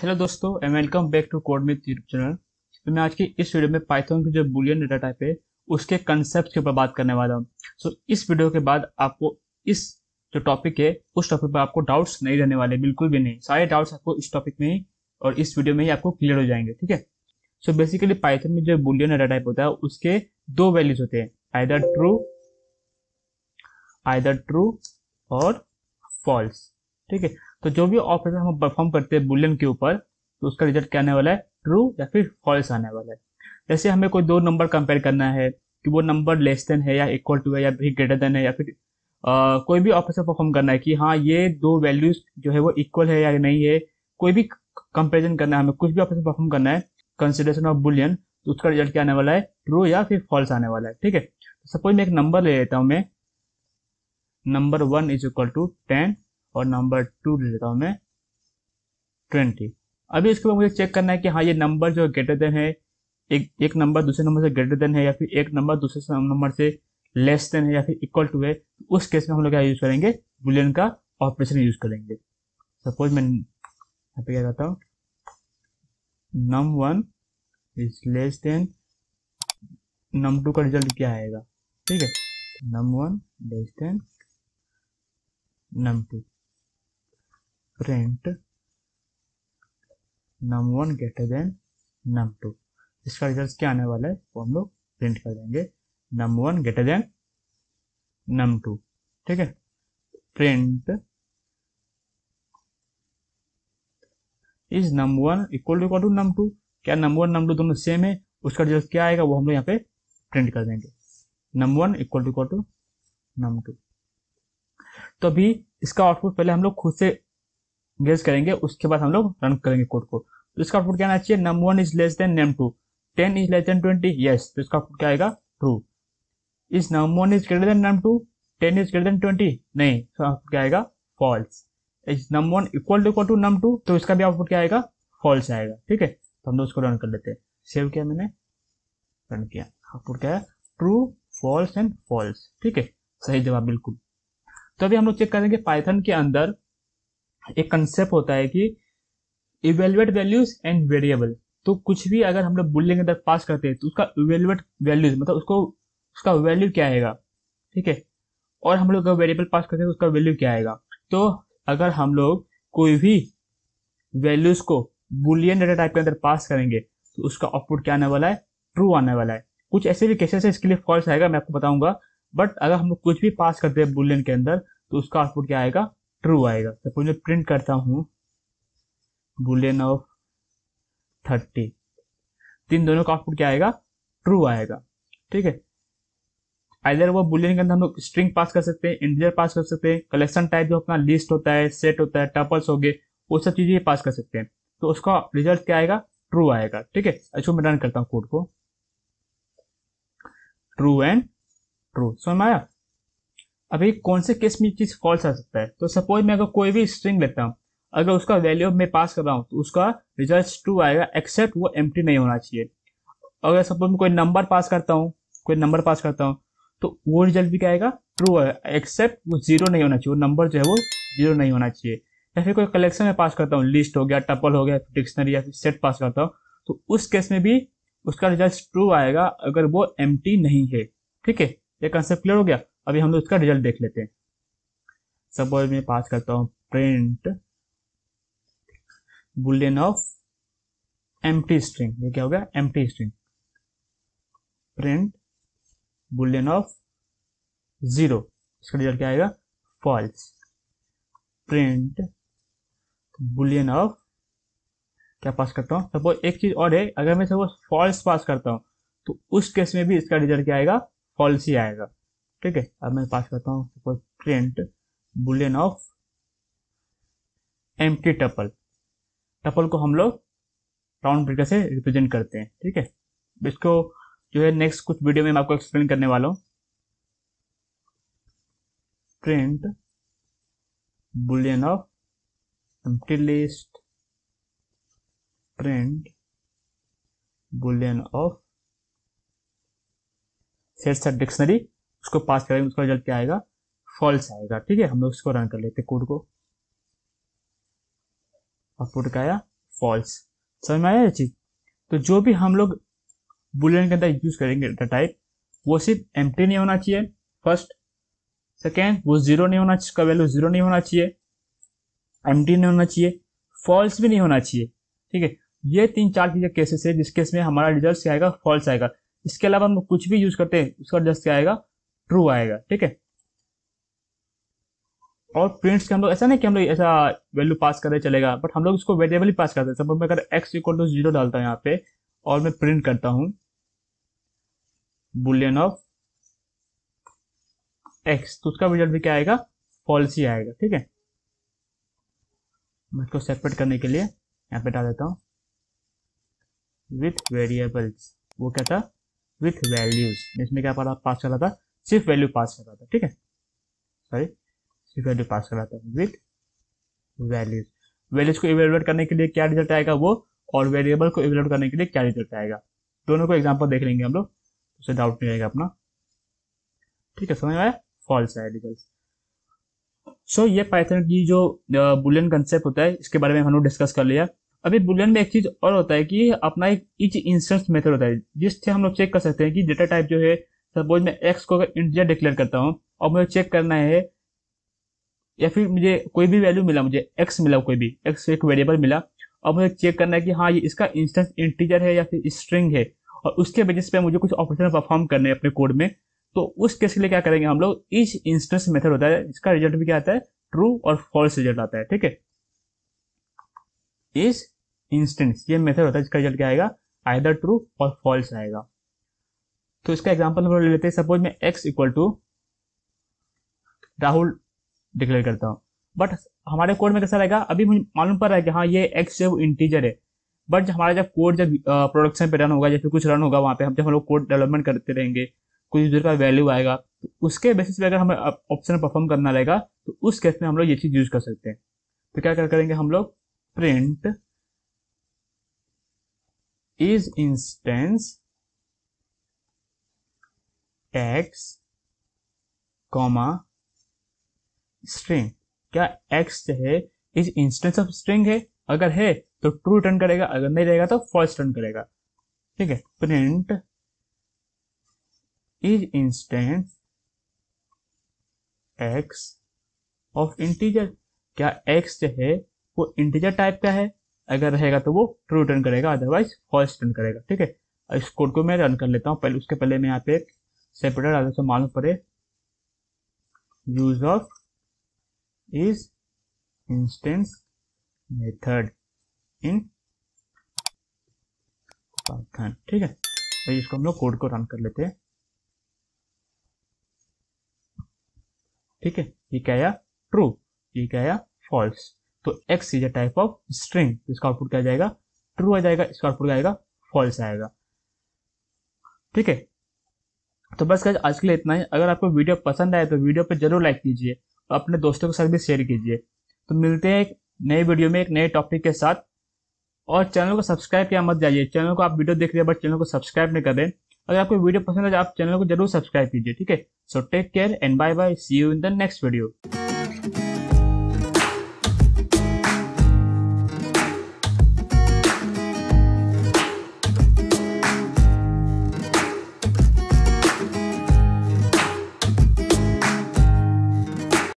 Hello दोस्तों and welcome back to code में YouTube channel तो मैं आज की इस वीडियो में पाइथन की जो बुलियन डेटा टाइप है उसके कंसेप्ट के ऊपर बात करने वाला हूँ। सो so, इस वीडियो के बाद आपको इस जो टॉपिक है उस टॉपिक पर आपको डाउट्स नहीं रहने वाले बिल्कुल भी नहीं। सारे डाउट्स आपको इस टॉपिक में ही और इस वीडियो में ही आपको क्लियर हो जाएँगे ठीक है? सो बेसिकली पाइथन में जो बुलियन डेटा टाइप होता है उसके दो वैल्यूज़ होते हैं आइदर ट्रू आइदर ट्रू और फॉल्स ठीक है? तो जो भी ऑपरेशन हम परफॉर्म करते हैं बुलियन के ऊपर तो उसका रिज़ल्ट क्या आने वाला है? ट्रू या फिर फॉल्स आने वाला है। जैसे हमें कोई दो नंबर कंपेयर करना है कि वो नंबर लेस देन है या इक्वल टू है या फिर ग्रेटर देन है या फिर आ, कोई भी ऑपरेशन परफॉर्म करना है कि हाँ ये दो वैल्यूज़ जो है वो इक्वल है या नहीं है कोई भी कंपेरिजन करना है हमें कुछ भी ऑपरेशन परफॉर्म करना है कंसिडरेशन ऑफ़ बुलियन तो उसका रिज़ल्ट क्या आने वाला है? ट्रू या फिर फॉल्स आने वाला है ठीक है? सपोज़ मैं एक नंबर ले लेता हूँ मैं number one is equal to ten और नंबर टू ले लेता हूँ मैं ट्वेंटी। अभी इसके बाद मुझे चेक करना है कि हाँ ये नंबर जो ग्रेटर देन है, एक एक नंबर दूसरे नंबर से ग्रेटर देन है या फिर एक नंबर दूसरे नंबर से लेस देन है या फिर इक्वल टू है उस केस में हम लोग क्या यूज़ करेंगे? बुलियन का ऑपरेशन यूज़ करेंगे। सपोज़ मैं यहाँ पे क्या कहता हूँ? Num one is less than num two का रिज़ल्ट क्या आएगा? ठीक है। Num one less than num two print num one greater than num two इसका रिज़ल्ट क्या आने वाला है? वो हम लोग प्रिंट कर देंगे. Num one greater than num two ठीक है? Print is num one equal to equal to num two क्या नम वन नम टू दोनों सेम है? उसका रिज़ल्ट क्या आएगा? वो हम लोग यहाँ पे प्रिंट कर देंगे. Num one equal to equal to num two तो अभी इसका आउटपुट पहले हम लोग खुद से गेस करेंगे, उसके बाद हम लोग रन करेंगे कोड को। तो इसका आउटपुट क्या आना चाहिए? Num one is less than num two ten is less than twenty yes तो इसका आउटपुट क्या आएगा? True is num one is greater than num two ten is greater than twenty नहीं। तो आउटपुट क्या आएगा? False is num one equal to equal to num two तो इसका भी आउटपुट क्या आएगा? फॉल्स आएगा। ठीक है? तो हम लोग उसको रन कर लेते हैं। सेव किया मैंने। रन किया। आउटपुट क्या है? ट्रू फॉल्स एंड फॉल्स ठीक है? सही जवाब, बिल्कुल। तो अभी हम लोग चेक करेंगे पाइथन के अंदर एक कंसेप्ट होता है कि इवेल्युएट वैल्यूज़ एंड वेरिएबल तो कुछ भी अगर हम लोग बुलियन के अंदर पास करते हैं तो उसका इवेल्युएट वैल्यूज़ मतलब उसको, उसका वैल्यू क्या आएगा? ठीक है? और हम लोग अगर वेरिएबल पास करते हैं तो उसका वैल्यू क्या आएगा? तो अगर हम लोग कोई भी वैल्यूज़ को बुलियन डेटा टाइप के अंदर पास करेंगे तो उसका आउटपुट क्या आने वाला है? ट्रू आने वाला है। कुछ ऐसे भी केसेस है, इसके लिए फॉल्स आएगा, मैं आपको बताऊँगा। बट अगर हम कुछ भी पास करते हैं बुलियन के अंदर तो उसका आउटपुट क्या आएगा? ट्रू आएगा। सपोज़ मैं प्रिंट करता हूँ बुलियन ऑफ़ थर्टी तीन दोनों का आउटपुट क्या आएगा? ट्रू आएगा। ठीक है? आइदर वो बुलियन के अंदर हम लोग स्ट्रिंग पास कर सकते हैं इंटीजर पास कर सकते हैं कलेक्शन टाइप जो अपना लिस्ट होता है सेट होता है टपल्स हो गए, वो सब चीज़ें पास कर सकते हैं। तो उसका रिज़ल्ट क्या आएगा? ट्रू आएगा। ठीक है? अच्छा मैं रन करता हूँ कोड को। ट्रू एंड ट्रू समझ में आया अभी कौन से केस में चीज़ फॉल्स आ सकता है? तो सपोज़ मैं अगर कोई भी स्ट्रिंग लेता हूँ, अगर उसका वैल्यू मैं पास कर रहा हूँ तो उसका रिज़ल्ट ट्रू आएगा एक्सेप्ट वो एम नहीं होना चाहिए। अगर सपोज़ मैं कोई नंबर पास करता हूँ, कोई नंबर पास करता हूँ तो वो रिज़ल्ट भी क्या आएगा? ट्रू है एक्सेप्ट वो ज़ीरो नहीं होना चाहिए, वो नंबर जो है वो ज़ीरो नहीं होना चाहिए। या फिर कोई कलेक्शन में पास करता हूँ लिस्ट हो गया टपल हो गया डिक्शनरी या फिर सेट पास करता हूँ तो उस केस में भी उसका रिज़ल्ट ट्रू आएगा, अगर वो एम नहीं है। ठीक है? ये कंसेप्ट क्लियर हो गया? अभी हम लोग उसका रिज़ल्ट देख लेते हैं। सपोज़ मैं पास करता हूँ print boolean of M string ये क्या हो गया? M string print boolean of zero इसका रिज़ल्ट क्या आएगा? फॉल्स प्रिंट बुलियन ऑफ़ क्या पास करता हूँ? सपोज़ एक चीज़ और है। अगर मैं सपोज़ फॉल्स पास करता हूँ तो उस केस में भी इसका रिज़ल्ट क्या आएगा? फॉल्स ही आएगा। ठीक है? अब मैं पास करता हूँ suppose print boolean of empty tuple tuple को हम लोग राउंड ब्रेकर से रिप्रेजेंट करते हैं। ठीक है? इसको जो है नेक्स्ट कुछ वीडियो में मैं आपको एक्सप्लेन करने वाला हूँ। Print boolean of empty list print boolean of set set dictionary, उसको पास करेंगे, उसका रिज़ल्ट क्या आएगा? फॉल्स आएगा, ठीक है? हम लोग इसको रन कर लेते कोड को। आउटपुट का आया फॉल्स समझ में आया ये चीज़? तो जो भी हम लोग बुलियन के अंदर यूज़ करेंगे डेटा टाइप वो सिर्फ़ एम नहीं होना चाहिए। फ़र्स्ट सेकेंड वो ज़ीरो नहीं होना चाहिए उसका वैल्यू ज़ीरो नहीं होना चाहिए। एमटी नहीं होना चाहिए। फॉल्स भी नहीं होना चाहिए, ठीक है? ये तीन चार चीज़ें केसेस है जिस केस में हमारा रिज़ल्ट क्या आएगा? फॉल्स आएगा। इसके अलावा हम कुछ भी यूज़ करते हैं, उसका जस्ट क्या आएगा? ट्रू आएगा, ठीक है? और प्रिंट्स के हम लोग, ऐसा नहीं कि हम लोग ऐसा वैल्यू पास कर चलेगा बट हम लोग उसको वेरिएबल ही पास करते हैं। सपोज़ मैं अगर एक्स इक्वल टू ज़ीरो डालता हूँ यहाँ पे, और मैं प्रिंट करता हूँ बुलियन ऑफ़ एक्स तो उसका रिज़ल्ट भी क्या आएगा? फॉल्स ही आएगा, ठीक है? मैं इसको सेपरेट करने के लिए यहाँ पे डाल देता हूँ। विथ वेरिएबल्स वो क्या था? विथ वैल्यूज़ इसमें क्या पढ़ा? पास कर रहा था। सिर्फ़ वैल्यू पास कर रहा था ठीक है? सॉरी सिर्फ़ वैल्यू पास कर रहा था। विथ वैल्यूज़ वैल्यूज़ को इवेलुएट करने के लिए क्या रिज़ल्ट आएगा वो? और वेरिएबल को इवेलुएट करने के लिए क्या रिज़ल्ट आएगा? दोनों को एग्ज़ाम्पल देख लेंगे हम लोग। उससे डाउट नहीं आएगा अपना। ठीक है समझ आया? फॉल्स है रिज़ल्ट सो so, ये पाइथन की जो बुलियन कंसेप्ट होता है इसके बारे में हम लोग डिस्कस कर लिया। अभी बुलियन में एक चीज़ और होता है कि अपना एक इच इंस्टेंस मेथड होता है। जिससे हम लोग चेक कर सकते हैं कि डेटा टाइप जो है सपोज़ मैं एक्स को अगर इंटीजर डिक्लेयर करता हूँ और मुझे चेक करना है, या फिर मुझे कोई भी वैल्यू मिला, मुझे एक्स मिला, कोई भी एक्स एक वेरिएबल मिला और मुझे चेक करना है कि हाँ ये इसका इंस्टेंस इंटीजर है या फिर स्ट्रिंग है। और उसके बेसिस पे मुझे कुछ ऑपरेशन परफॉर्म करने हैं अपने कोड में। तो उस केस के लिए क्या करेंगे हम लोग? इस इंस्टेंस मेथड होता है। इसका रिज़ल्ट भी क्या आता है? ट्रू और फॉल्स रिज़ल्ट आता है, ठीक है? इस इंस्टेंस ये मेथड होता है जिसका रिज़ल्ट क्या आएगा? आइदर ट्रू और फॉल्स आएगा। तो इसका एग्जांपल हम ले लेते हैं। सपोज़ मैं X equal to Rahul declare करता हूँ। बट हमारे कोड में कैसा रहेगा? अभी मुझे मालूम पड़ रहा है कि हाँ ये एक्स जो इंटीजर है। बट हमारा जब कोड जब प्रोडक्शन पे रन होगा या फिर कुछ रन होगा, वहाँ पे हम जब हम लोग कोड डेवलपमेंट करते रहेंगे, कुछ यूज़र का वैल्यू आएगा तो उसके बेसिस पे अगर हमें ऑप्शन परफॉर्म करना रहेगा तो उस केस में हम लोग ये चीज़ यूज़ कर सकते हैं। तो क्या कर करेंगे हम लोग? Print is instance X comma string क्या एक्स जो है इज़ इंस्टेंस ऑफ़ स्ट्रिंग है? अगर है तो ट्रू रिटर्न करेगा, अगर नहीं रहेगा तो फॉल्स रिटर्न करेगा। ठीक है? Print is instance X of integer क्या एक्स जो है, वो इंटीजर टाइप का है? अगर रहेगा तो वो ट्रू रिटर्न करेगा अदरवाइज़ फॉल्स रिटर्न करेगा, ठीक है? इस कोड को मैं रन कर लेता हूँ। पहले, उसके पहले मैं यहाँ पे एक सेपरेट आगे से मालूम पड़े। Use of is instance method in Python ठीक है? तो इसको हम लोग कोड को रन कर लेते हैं। ठीक है? ये क्या आया ट्रू ये क्या आया फॉल्स तो X is a type of string इसका आउटपुट क्या जाएगा? ट्रू आ जाएगा, इसका आउटपुट क्या आएगा? फॉल्स आएगा। ठीक है? तो बस आज के लिए इतना ही। अगर आपको वीडियो पसंद आए तो वीडियो पे ज़रूर लाइक कीजिए और अपने दोस्तों के साथ भी शेयर कीजिए। तो मिलते हैं एक नए वीडियो में एक नए टॉपिक के साथ। और चैनल को सब्सक्राइब किया मत जाइए। चैनल को आप वीडियो देख रहे हैं बट चैनल को सब्सक्राइब नहीं कर अगर आपको वीडियो पसंद है तो आप चैनल को ज़रूर सब्सक्राइब कीजिए, ठीक है? So take care and bye bye see you in the next video